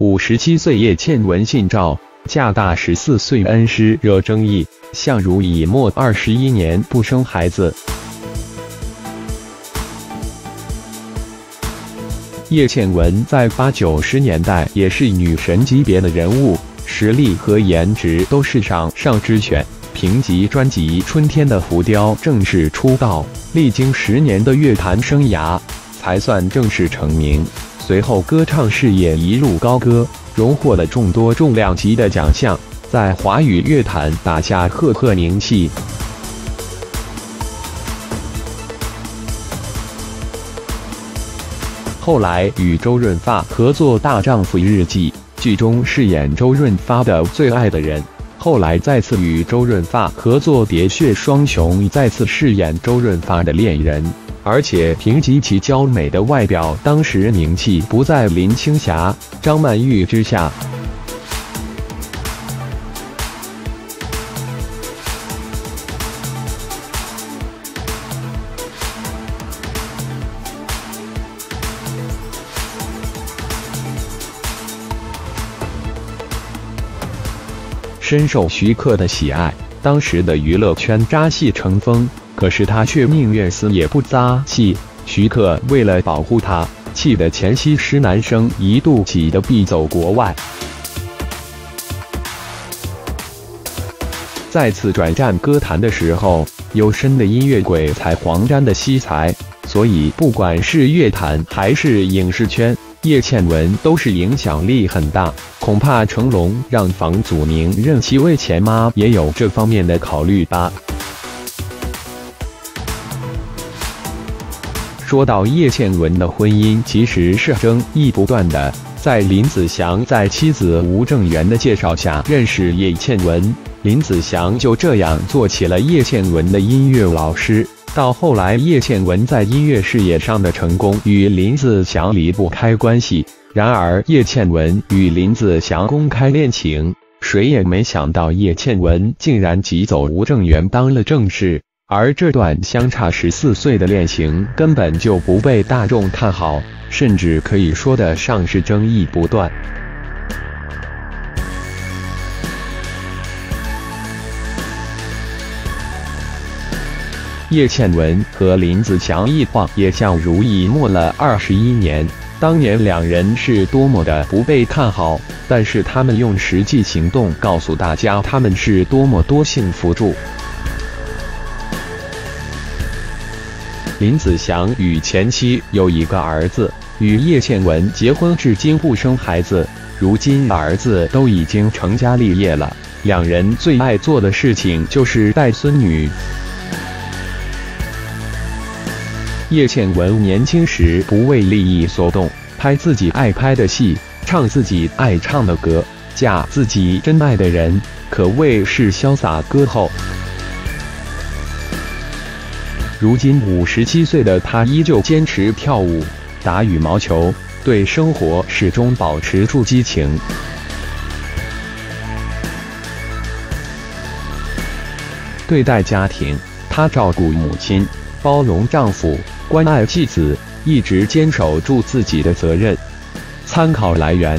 五十七岁叶倩文信赵，嫁大十四岁恩师惹争议，相濡以沫二十一年不生孩子。叶倩文在八九十年代也是女神级别的人物，实力和颜值都是上上之选。凭藉专辑《春天的浮雕》正式出道，历经十年的乐坛生涯，才算正式成名。随后歌唱事业一路高歌，荣获了众多重量级的奖项，在华语乐坛打下赫赫名气。后来与周润发合作《大丈夫日记》，剧中饰演周润发的最爱的人。后来再次与周润发合作《喋血双雄》，再次饰演周润发的恋人，而且凭极其娇美的外表，当时名气不在林青霞、张曼玉之下。深受徐克的喜爱，当时的娱乐圈扎戏成风，可是他却宁愿死也不扎戏。徐克为了保护他，气得前妻施南生一度挤得必走国外。再次转战歌坛的时候，有深的音乐鬼才黄沾的惜才，所以不管是乐坛还是影视圈。叶倩文都是影响力很大，恐怕成龙让房祖名认其为前妈也有这方面的考虑吧。说到叶倩文的婚姻，其实是争议不断的。在林子祥在妻子吴正元的介绍下认识叶倩文，林子祥就这样做起了叶倩文的音乐老师。到后来，叶倩文在音乐事业上的成功与林子祥离不开关系。然而，叶倩文与林子祥公开恋情，谁也没想到叶倩文竟然挤走吴正元当了正室。而这段相差十四岁的恋情根本就不被大众看好，甚至可以说得上是争议不断。叶倩文和林子祥一晃也相濡以沫了二十一年，当年两人是多么的不被看好，但是他们用实际行动告诉大家，他们是多么多幸福住。林子祥与前妻有一个儿子，与叶倩文结婚至今不生孩子，如今儿子都已经成家立业了，两人最爱做的事情就是带孙女。叶倩文年轻时不为利益所动，拍自己爱拍的戏，唱自己爱唱的歌，嫁自己真爱的人，可谓是潇洒歌后。如今五十七岁的她依旧坚持跳舞、打羽毛球，对生活始终保持住激情。对待家庭，她照顾母亲，包容丈夫。关爱妻子，一直坚守住自己的责任。参考来源。